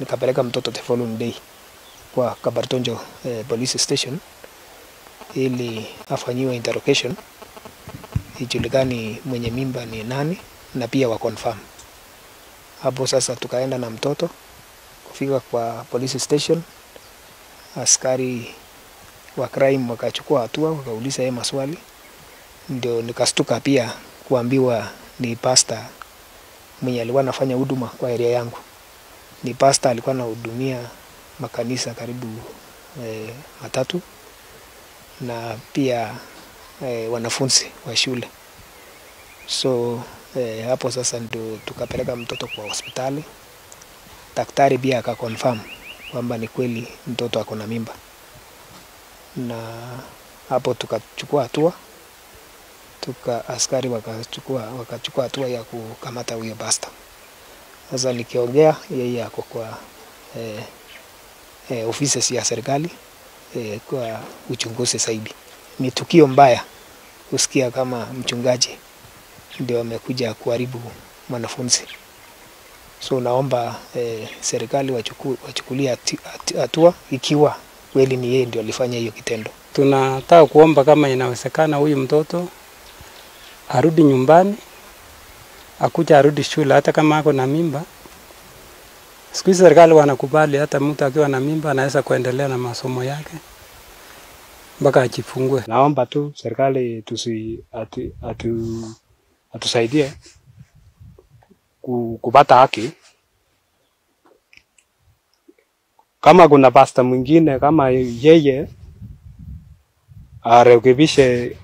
nikapeleka mtoto the following day kwa Kabartonjo eh, police station ili afanyiwe interrogation ijulikani mwenye mimba ni nani na pia wa confirm. Hapo sasa tukaenda na mtoto kufika kwa police station, askari wa crime wakachukua hatua, wakauliza yeye maswali, ndio nikastuka pia kuambiwa ni pasta mwenye alikuwa anafanya huduma kwa area yangu. Ni pasta alikuwa anahudumia makanisa karibu eh, matatu na pia eh, wanafunzi wa shule. So eh, hapo sasa ndio tukapeleka mtoto kwa hospitali. Daktari pia akakonfirm kwamba ni kweli mtoto ako na mimba, na hapo tukachukua hatua tuka askari wakachukua wakachukua hatua ya kukamata huyo pasta. Sasa nikiongea, yeye ako kwa eh, eh, ofisi ya serikali eh, kwa uchunguzi zaidi. Ni tukio mbaya kusikia kama mchungaji ndio amekuja kuharibu mwanafunzi. So naomba eh, serikali wachuku, wachukulie hatua ikiwa kweli ni yeye ndio alifanya hiyo kitendo. Tunataka kuomba kama inawezekana, huyu mtoto arudi nyumbani, akuja arudi shule, hata kama ako na mimba. Siku hizi serikali wanakubali hata mtu akiwa na mimba anaweza kuendelea na masomo yake mpaka ajifungue. Naomba tu serikali tusi atu, atu, atusaidie kupata haki. Kama kuna pasta mwingine kama yeye arekebishe